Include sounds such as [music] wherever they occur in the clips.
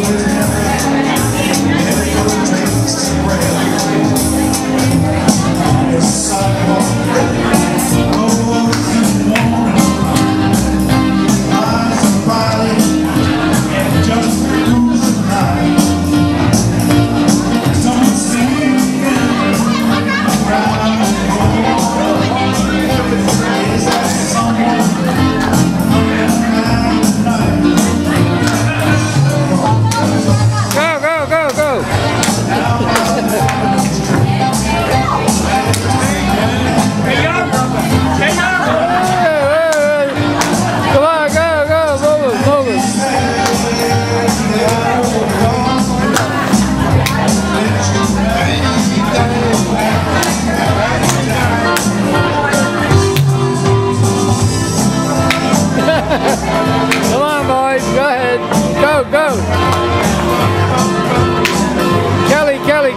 Go,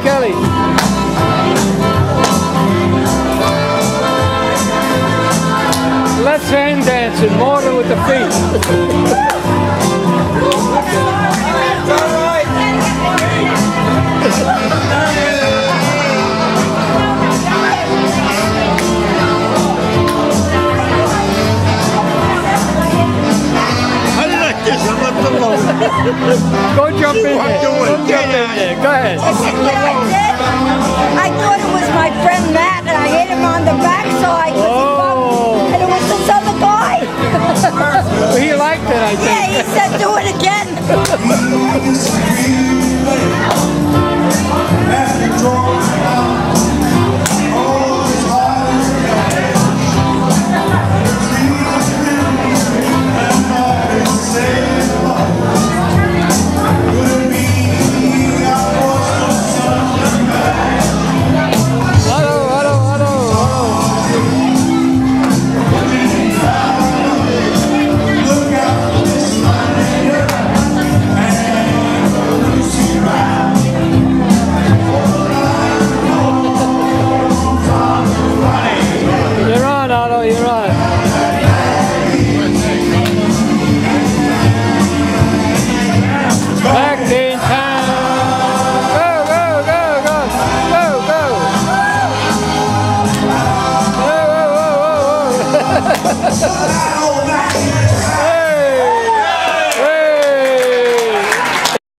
Kelly. Let's hand dancing more with the feet. [laughs] like this. I left alone. Go jump in there. want to Go it. jump in there. Go ahead. I did. I thought it was my friend Matt, and I hit him on the backside. 'cause he bumped, Oh. And it was this other guy. [laughs] He liked it, I yeah, he said, do it again. [laughs] Gracias.